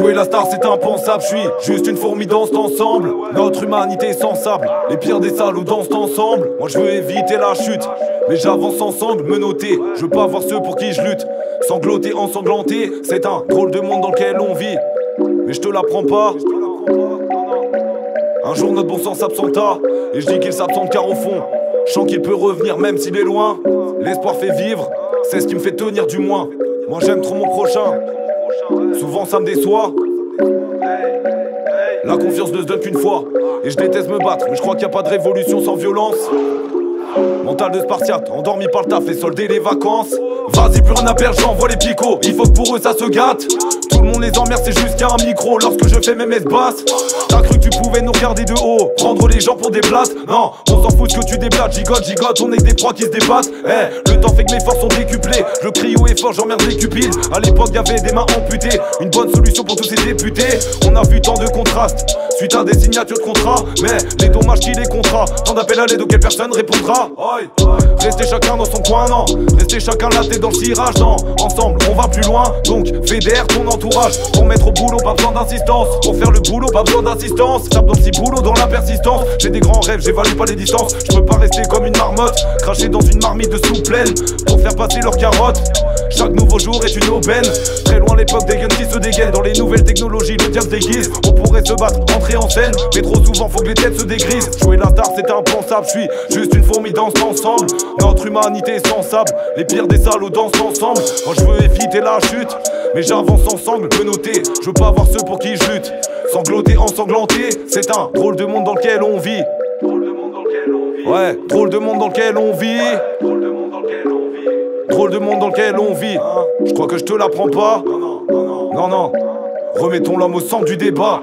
la star c'est impensable, je suis juste une fourmi dans cet ensemble. Notre humanité est sensable, les pires des salauds dansent ensemble. Moi je veux éviter la chute, mais j'avance ensemble, me noter. Je veux pas voir ceux pour qui je lutte. Sangloter, ensanglanté, c'est un drôle de monde dans lequel on vit. Mais je te l'apprends pas. Un jour notre bon sens s'absenta, et je dis qu'il s'absente car au fond, je sens qu'il peut revenir même s'il est loin. L'espoir fait vivre, c'est ce qui me fait tenir du moins. Moi j'aime trop mon prochain, souvent ça me déçoit. La confiance ne se donne qu'une fois, et je déteste me battre, mais je crois qu'il n'y a pas de révolution sans violence. Mental de Spartiate, endormi par le taf et solder les vacances. Vas-y, plus rien à perdre, j'envoie les picots. Il faut que pour eux ça se gâte. Les emmerde, c'est a un micro lorsque je fais mes messes basses. T'as cru que tu pouvais nous regarder de haut, prendre les gens pour des places Non, on s'en fout que tu déblates, gigote, gigote, on est des proies qui se dépassent. Eh, le temps fait que mes forces sont décuplées. Je crie haut et fort, j'emmerde les cupides. À l'époque, y'avait des mains amputées. Une bonne solution pour tous ces députés. On a vu tant de contrastes suite à des signatures de contrats. Mais les dommages qui les contrats, tant d'appels à l'aide auxquels personne répondra. Restez chacun dans son coin, non. Restez chacun la tête dans le cirage, non. Ensemble, on va plus loin. Donc, fédère ton entourage. Pour mettre au boulot, pas besoin d'insistance. Pour faire le boulot, pas besoin d'assistance. Tape dans le boulot, dans la persistance. J'ai des grands rêves, j'évalue pas les distances. Je peux pas rester comme une marmotte, cracher dans une marmite de soupe pleine. Pour faire passer leurs carottes. Chaque nouveau jour est une aubaine. Très loin l'époque des guns qui se dégainent. Dans les nouvelles technologies, le diable déguise. On pourrait se battre, entrer en scène. Mais trop souvent, faut que les têtes se dégrisent. Jouer la star, c'est impensable. Je suis juste une fourmi dans cet ensemble. Notre humanité est sensable. Les pires des salauds dansent ensemble. Moi, je veux éviter la chute. Mais j'avance ensemble, me noter. Je veux pas voir ceux pour qui je lutte. Sangloter, ensanglanté, c'est un drôle de monde dans lequel on vit. Ouais, drôle de monde dans lequel on vit. Drôle de monde dans lequel on vit. Je crois que je te l'apprends pas. Non, non. Remettons l'homme au centre du débat.